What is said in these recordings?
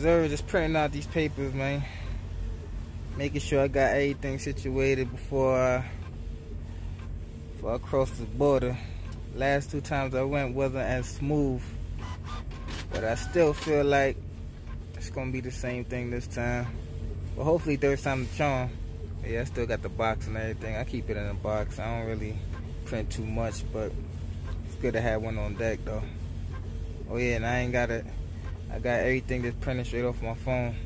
Just printing out these papers, man. Making sure I got everything situated before I, before I cross the border. Last two times I went wasn't as smooth, but I still feel like it's gonna be the same thing this time. But hopefully third time the charm. Yeah, I still got the box and everything. I keep it in a box. I don't really print too much, but it's good to have one on deck though. Oh yeah, and I ain't got it. I got everything just printed straight off my phone.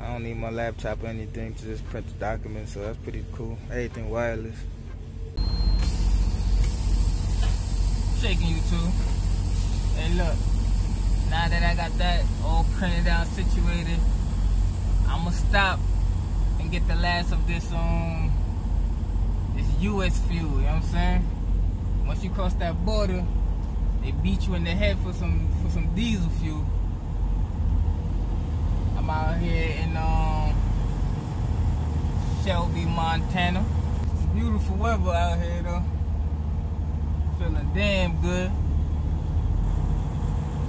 I don't need my laptop or anything to just print the document, so that's pretty cool. Everything wireless. Shaking you too. Hey look, now that I got that all printed out, situated, I'ma stop and get the last of this um this US fuel, you know what I'm saying? Once you cross that border, they beat you in the head for some for some diesel fuel. I'm out here in um Shelby, Montana. It's beautiful weather out here though. Feeling damn good.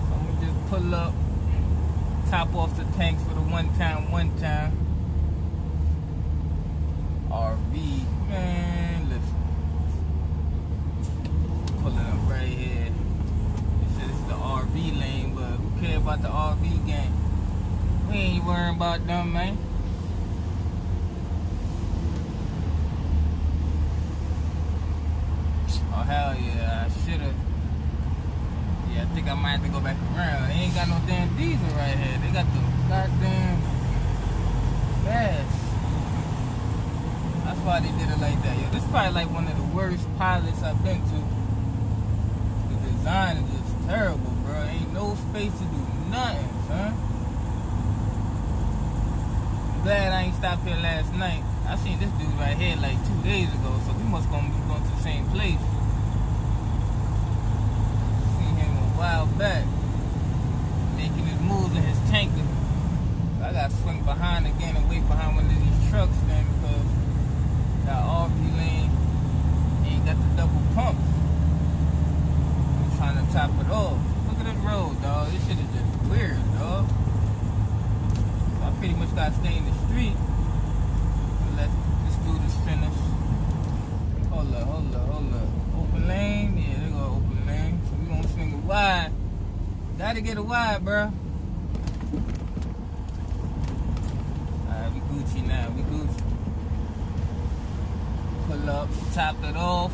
So I'm gonna just pull up, top off the tanks for the one time, one time. RV, man, listen. Pulling up right here. Said this is the RV lane, but who care about the RV game? We ain't worrying about them, man. Oh hell yeah, I should've. Yeah, I think I might have to go back around. They ain't got no damn diesel right here. They got the goddamn gas. That's why they did it like that. Yo, this is probably like one of the worst pilots I've been to. The design is just terrible, bro. Ain't no space to do nothing, son. Glad I ain't stopped here last night. I seen this dude right here like two days ago, so we must gonna be going to the same place. Seen him a while back, making his moves in his tanker. I gotta swing behind again and wait behind one of these trucks then because that RV lane ain't got the double pumps. I'm trying to top it off. Look at this road, dog. This shit is just weird, dog. Pretty much gotta stay in the street let this dude is finish. Hold up, hold up, hold up. Open lane? Yeah, they go open lane. So we gonna swing it wide. Gotta get it wide, bro. Alright, we Gucci now. We Gucci. Pull up, top it off,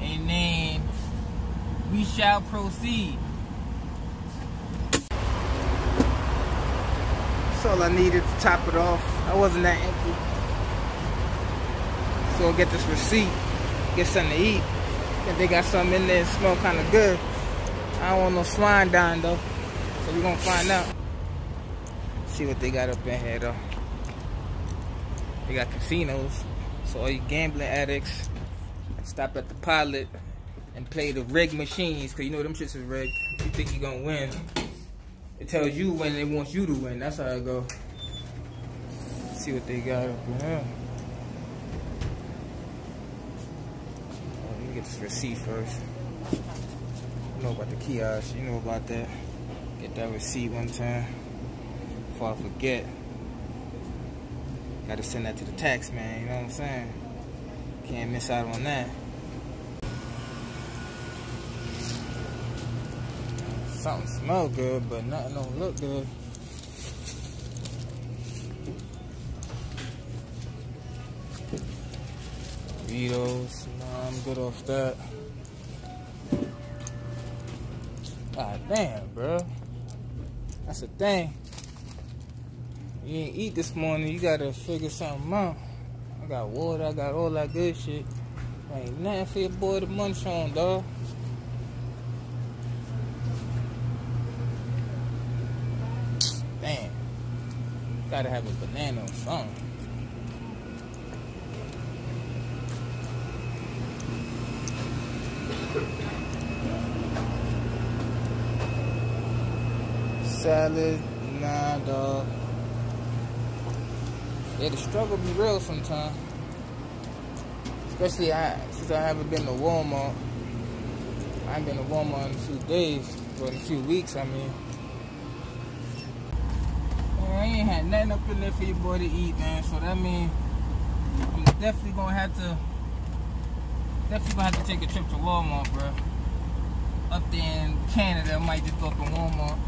and then we shall proceed. That's all I needed to top it off. I wasn't that empty. So I'll get this receipt, get something to eat. If they got something in there that smell kind of good. I don't want no swine dying though. So we're gonna find out. See what they got up in here though. They got casinos. So all you gambling addicts, stop at the pilot and play the rig machines. Cause you know them shits is rigged. You think you're gonna win, it tells you when it wants you to win. That's how it go. See what they got up here. Oh, let me get this receipt first. You know about the kiosk. You know about that. Get that receipt one time before I forget. Gotta send that to the tax man. You know what I'm saying? Can't miss out on that. Something smell good, but nothing don't look good. Doritos, nah, I'm good off that. God damn, bro. That's the thing. You ain't eat this morning, you gotta figure something out. I got water, I got all that good shit. Ain't nothing for your boy to munch on, dog. Damn. Gotta have a banana or something. Salad, nah, dog. Yeah, the struggle be real sometimes. Especially I, since I haven't been to Walmart. I ain't been to Walmart in a few days, or in a few weeks, I mean. Ain't had nothing up in there for your boy to eat, man. So that means I'm definitely gonna have to definitely gonna have to take a trip to Walmart, bro. Up there in Canada, I might just go up in Walmart,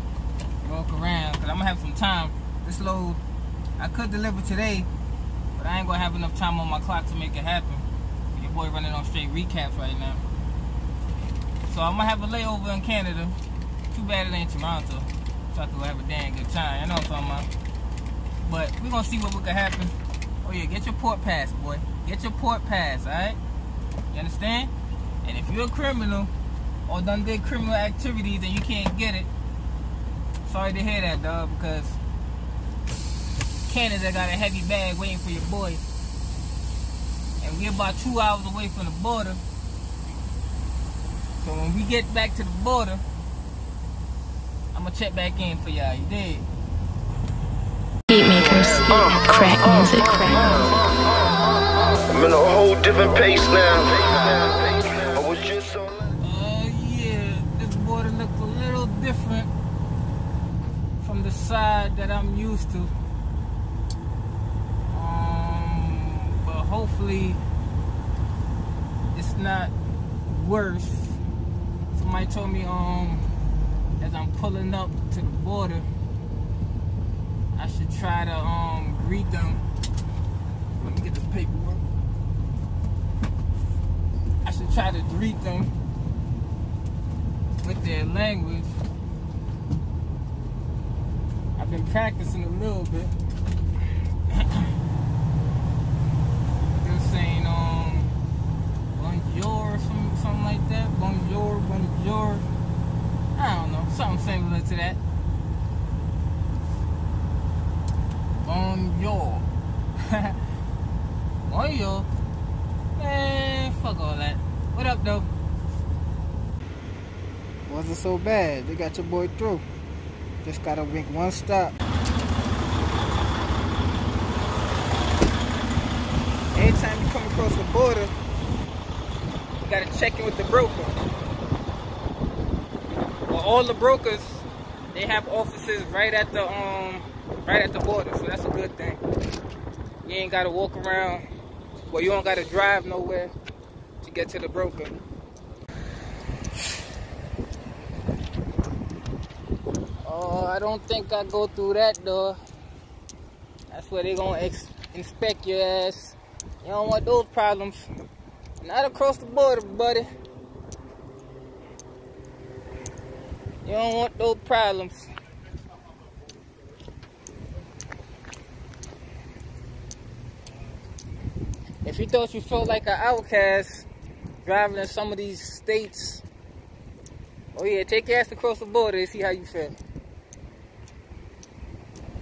walk around, cause I'm gonna have some time. This load, I could deliver today, but I ain't gonna have enough time on my clock to make it happen. Your boy running on straight recaps right now. So I'm gonna have a layover in Canada. Too bad it ain't Toronto. So I could have a damn good time. You know what I'm talking about? But we're gonna see what we can happen. Oh yeah, get your port pass, boy. Get your port pass, alright? You understand? And if you're a criminal or done did criminal activities and you can't get it, sorry to hear that, dog, because Canada got a heavy bag waiting for your boy. And we're about two hours away from the border. So when we get back to the border, I'm gonna check back in for y'all. You did? Beat makers, crack music. I'm in a whole different pace now. I was just on. Uh, yeah, this border look a little different from the side that I'm used to. Um, but hopefully it's not worse. Somebody told me, um, as I'm pulling up to the border, I should try to, um, greet them. Let me get this paperwork. I should try to greet them with their language. I've been practicing a little bit. They're saying um bonjour or some, something like that. Bonjour, bonjour. I don't know, something similar to that. Bonjour. bonjour. Man, fuck all that. What up though? Wasn't so bad. They got your boy through. Just gotta make one stop. Anytime you come across the border, you gotta check in with the broker. Well, all the brokers, they have offices right at the um right at the border, so that's a good thing. You ain't gotta walk around. Well, you don't gotta drive nowhere to get to the broker. Oh, I don't think I go through that door. That's where they gonna inspect your ass. You don't want those problems. Not across the border, buddy. You don't want those problems. You thought you felt like an outcast driving in some of these states, oh yeah, take your ass across the border and see how you feel.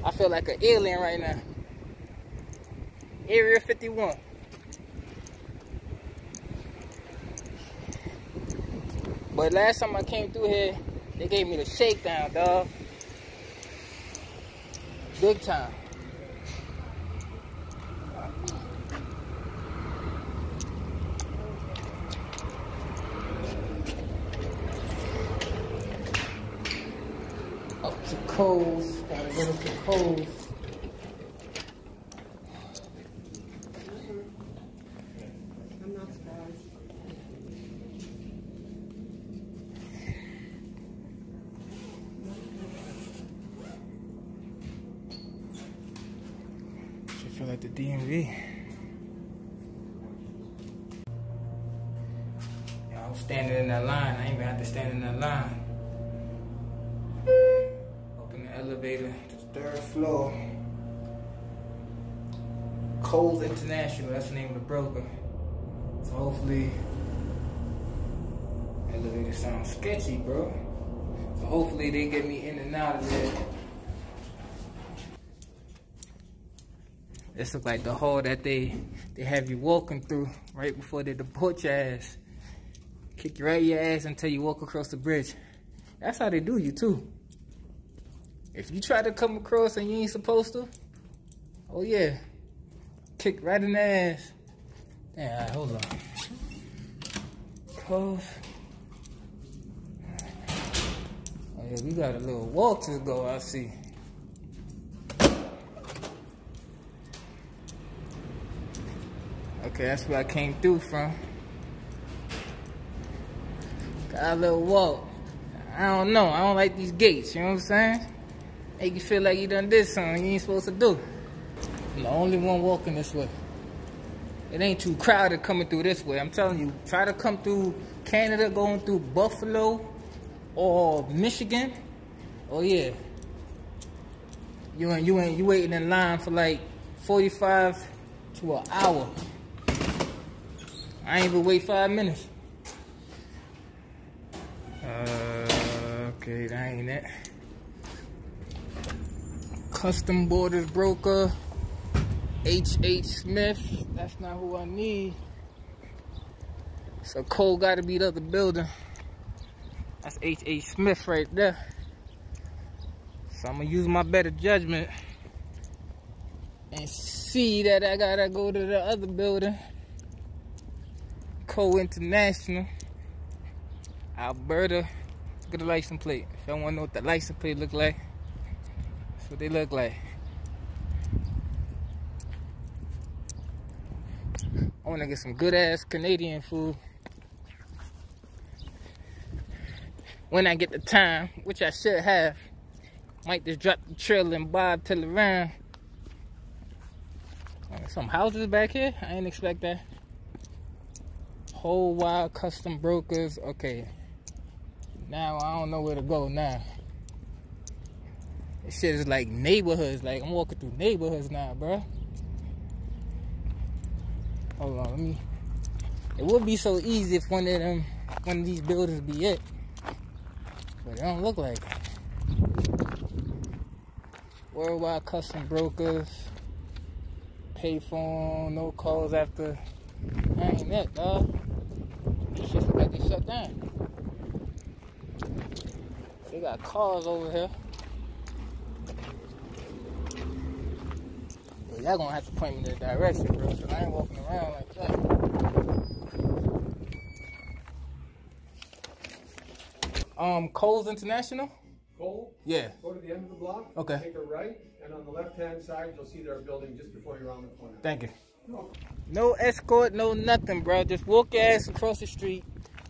I feel like an alien right now. Area 51. But last time I came through here, they gave me the shakedown, dog. Big time. Up to Coles. Gotta get up to Coles. Should feel like the DMV. Yeah, I was standing in that line. I ain't even have to stand in that line. International, that's the name of the broker. So hopefully, elevator sounds sketchy, bro. So hopefully they get me in and out of there. This look like the hall that they they have you walking through right before they deport your ass. Kick you right your ass until you walk across the bridge. That's how they do you too. If you try to come across and you ain't supposed to, oh yeah, Kick right in the ass. Yeah, right, hold on. Close. Oh yeah, we got a little walk to go, I see. Okay, that's where I came through from. Got a little walk. I don't know. I don't like these gates, you know what I'm saying? Make you feel like you done did something you ain't supposed to do. I'm the only one walking this way. It ain't too crowded coming through this way. I'm telling you, try to come through Canada, going through Buffalo or Michigan. Oh yeah. You ain't you ain't you waiting in line for like 45 to an hour. I ain't even wait five minutes. Uh, okay, that ain't it. Custom Borders Broker, H.H. Smith. That's not who I need. So Cole gotta be the other building. That's H.H. Smith right there. So I'm gonna use my better judgment and see that I gotta go to the other building. Cole International, Alberta. Look at the license plate. If y'all wanna know what the license plate look like, that's what they look like. I wanna get some good ass Canadian food. When I get the time, which I should have, might just drop the trailer and bob till around. Uh, some houses back here. I didn't expect that. Whole wild custom brokers. Okay. Now I don't know where to go now. This shit is like neighborhoods. Like I'm walking through neighborhoods now, bro. Hold on, let me. It would be so easy if one of them, one of these buildings be it, but it don't look like. It. Worldwide custom brokers. Payphone, no calls after. I ain't that, dog. This shit look they shut down. They got cars over here. Y'all gonna have to point me in the direction, bro, because I ain't walking around like that. Um, Coles International? Cole, Yeah. go to the end of the block. Okay. Take a right, and on the left-hand side, you'll see their building just before you're on the corner. Thank you. No escort, no nothing, bro. Just walk ass across the street.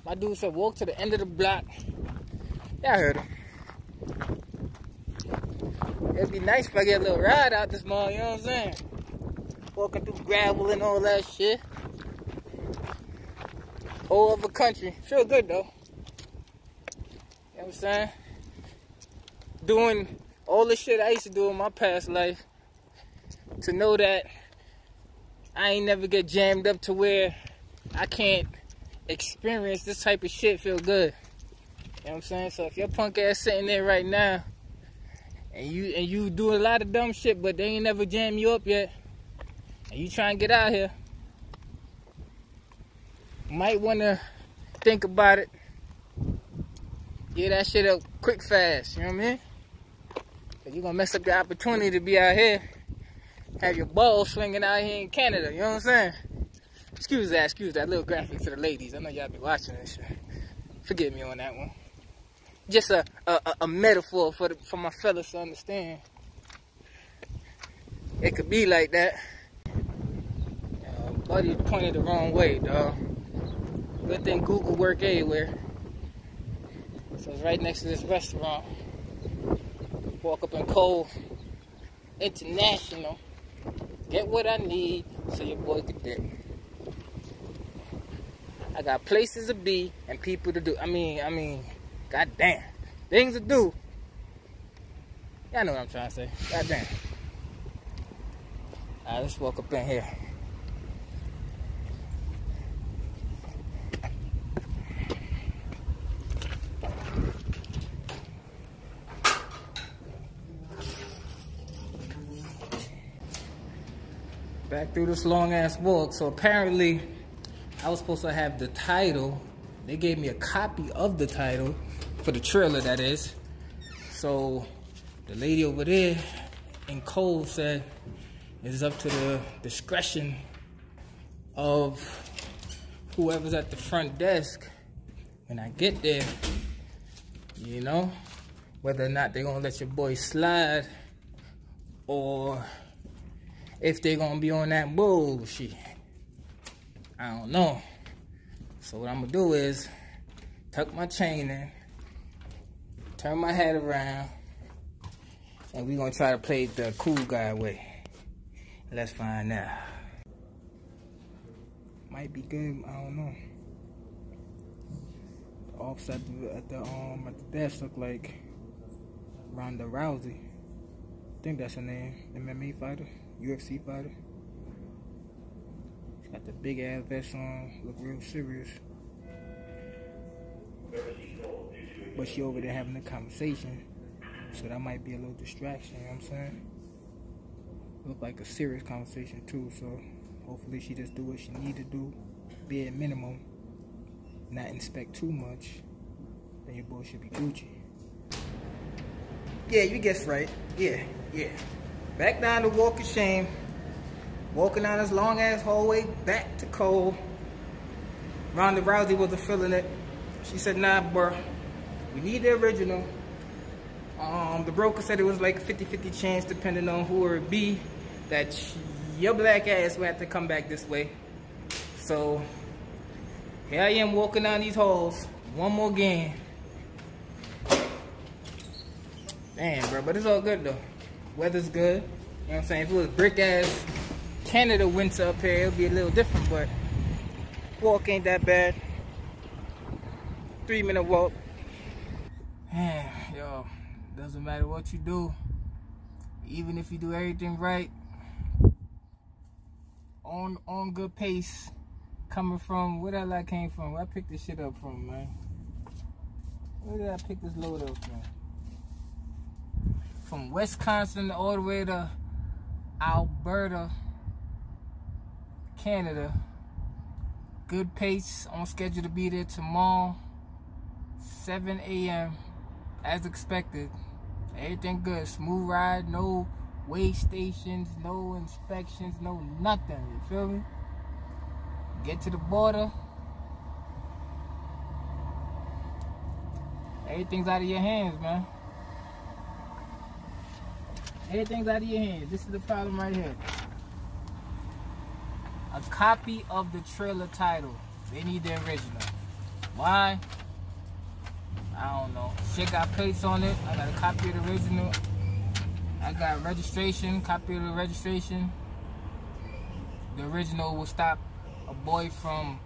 My dude said walk to the end of the block. Yeah, I heard him. It'd be nice if I get a little ride out this mall, you know what I'm saying? Walking through gravel and all that shit. Whole other country. Feel good though. You know what I'm saying? Doing all the shit I used to do in my past life. To know that I ain't never get jammed up to where I can't experience this type of shit feel good. You know what I'm saying? So if your punk ass sitting there right now and you and you do a lot of dumb shit but they ain't never jam you up yet you try and get out here, might wanna think about it. Get that shit up quick fast, you know what I mean? Cause you're gonna mess up your opportunity to be out here have your balls swinging out here in Canada. You know what I'm saying? Excuse that, excuse that little graphic to the ladies. I know y'all be watching this shit. Forgive me on that one. Just a a, a metaphor for the, for my fellas to understand. It could be like that. Buddy pointed the wrong way, dog. Good thing Google work everywhere. So it's right next to this restaurant. Walk up in Cole International. Get what I need so your boy can dip. I got places to be and people to do. I mean, I mean, goddamn. Things to do. Y'all know what I'm trying to say. Goddamn. Alright, let's walk up in here. Back through this long ass walk. So apparently, I was supposed to have the title. They gave me a copy of the title for the trailer, that is. So the lady over there in Cole said it's up to the discretion of whoever's at the front desk when I get there. You know, whether or not they're gonna let your boy slide or if they gonna be on that bullshit. I don't know. So what I'm gonna do is tuck my chain in, turn my head around, and we're gonna try to play the cool guy way. Let's find out. Might be good, I don't know. The officer at the, at the um at the desk look like Ronda Rousey. I think that's her name. MMA fighter, UFC fighter. She got the big ass vest on, look real serious. But she over there having a conversation. So that might be a little distraction, you know what I'm saying? Look like a serious conversation too, so hopefully she just do what she need to do. Be at minimum. Not inspect too much. Then your boy should be Gucci. Yeah, you guessed right. Yeah, yeah. Back down to Walk of Shame. Walking down this long ass hallway back to Cole. Ronda Rousey wasn't feeling it. She said, nah, bro. We need the original. Um, the broker said it was like a 50-50 chance depending on who it be that your black ass would have to come back this way. So, here I am walking down these halls. One more game. Damn, bro, but it's all good though. Weather's good. You know what I'm saying? If it was brick ass Canada winter up here, it'd be a little different, but walk ain't that bad. Three minute walk. Man, yo, doesn't matter what you do, even if you do everything right, on on good pace, coming from where that I came from, where I picked this shit up from, man. Where did I pick this load up from? From Wisconsin all the way to Alberta, Canada. Good pace, on schedule to be there tomorrow, 7 a.m. as expected. Everything good, smooth ride, no weigh stations, no inspections, no nothing. You feel me? Get to the border. Everything's out of your hands, man. Everything's out of your hands. This is the problem right here. A copy of the trailer title. They need the original. Why? I don't know. Shit got plates on it. I got a copy of the original. I got registration, copy of the registration. The original will stop a boy from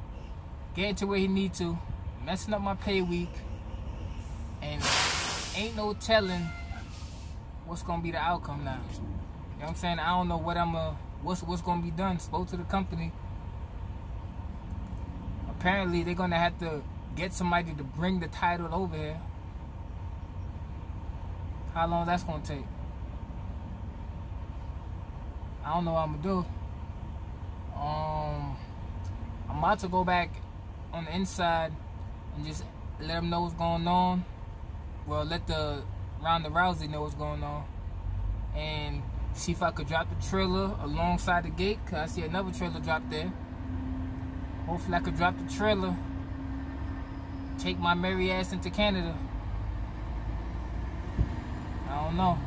getting to where he need to, messing up my pay week, and ain't no telling what's gonna be the outcome now. You know what I'm saying? I don't know what I'm uh what's what's gonna be done. Spoke to the company. Apparently they're gonna have to get somebody to bring the title over here. How long that's gonna take? I don't know what I'm gonna do. Um, I'm about to go back on the inside and just let them know what's going on. Well, let the Ronda Rousey know what's going on, and see if I could drop the trailer alongside the gate. Cause I see another trailer drop there. Hopefully, I could drop the trailer, take my merry ass into Canada. I don't know.